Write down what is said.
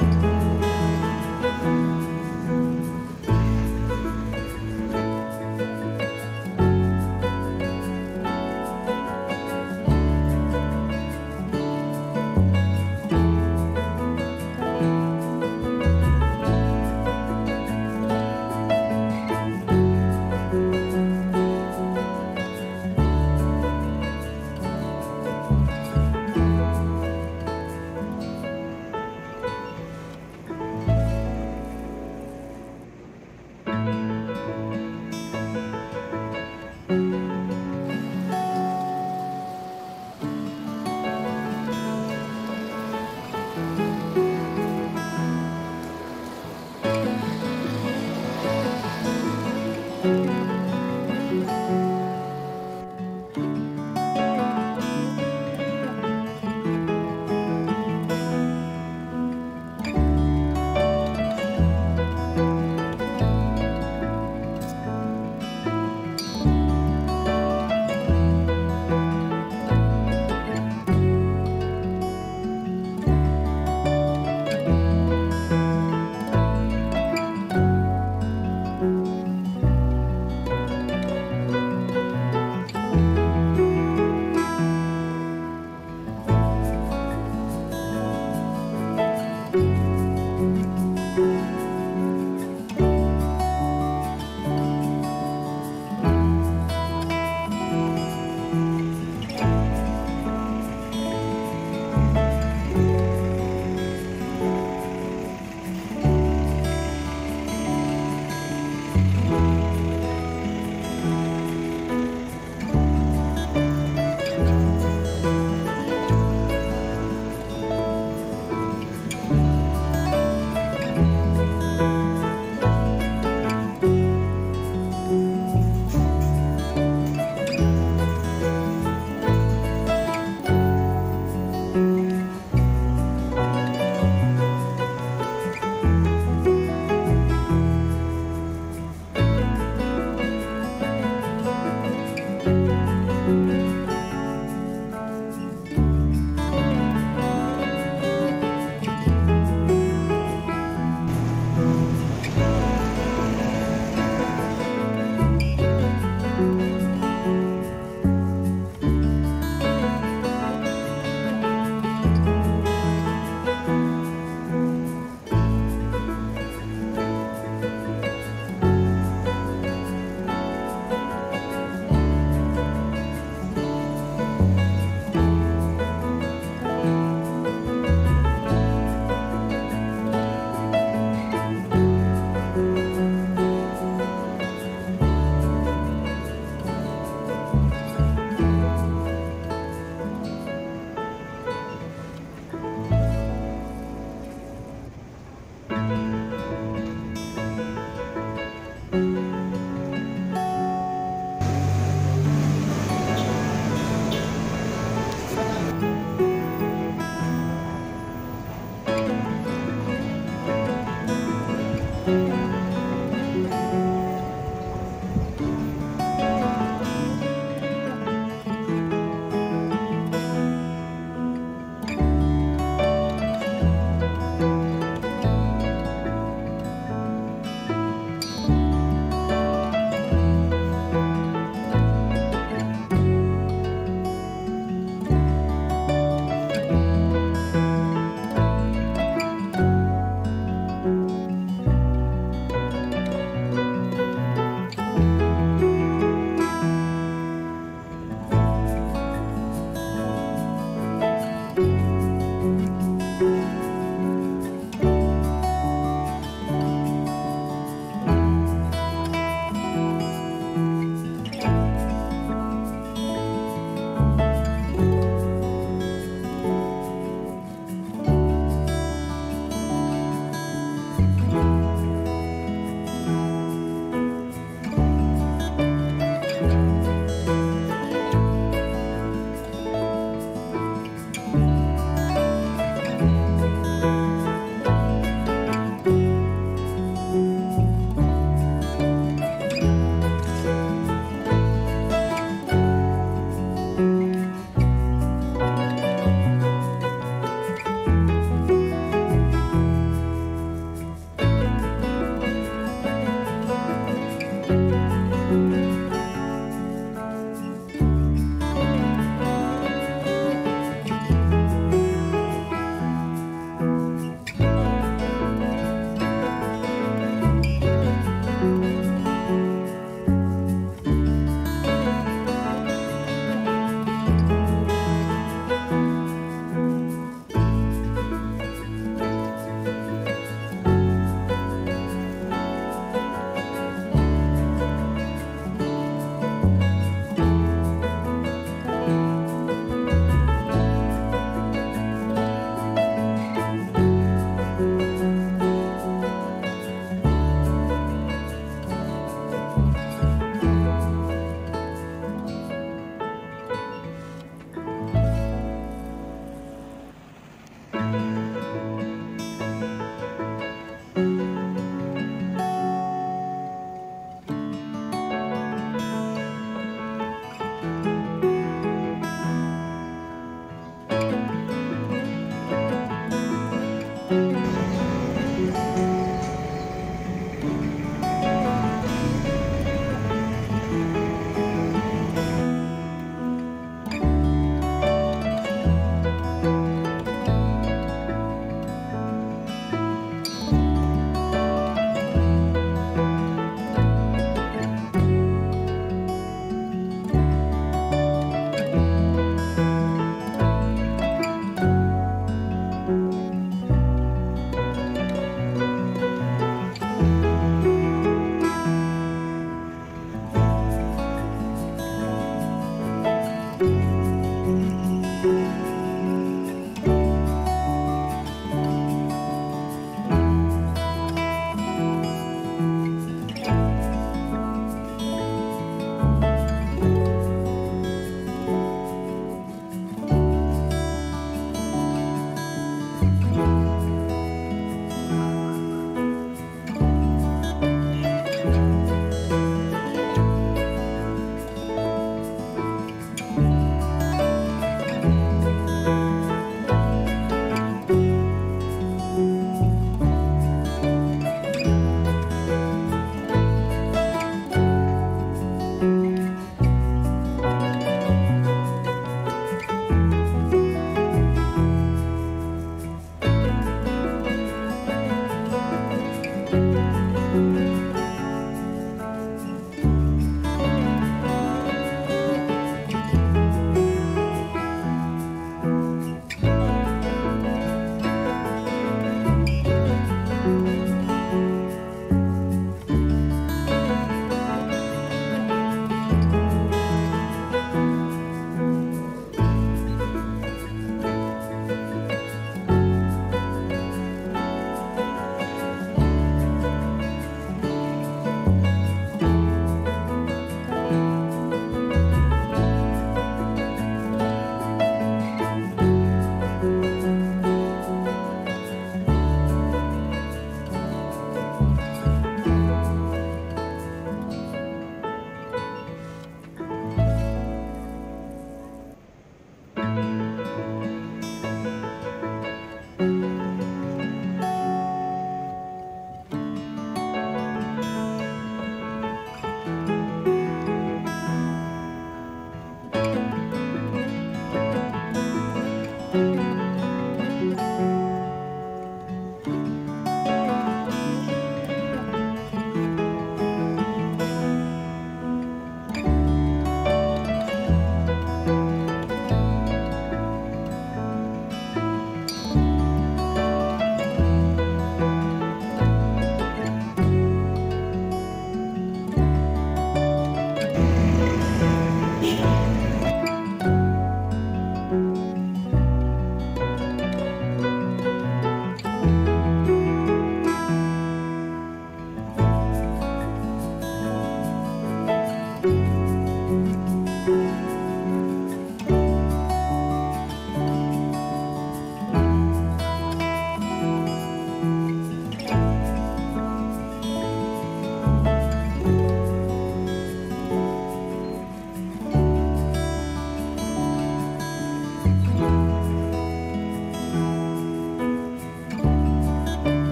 Bye.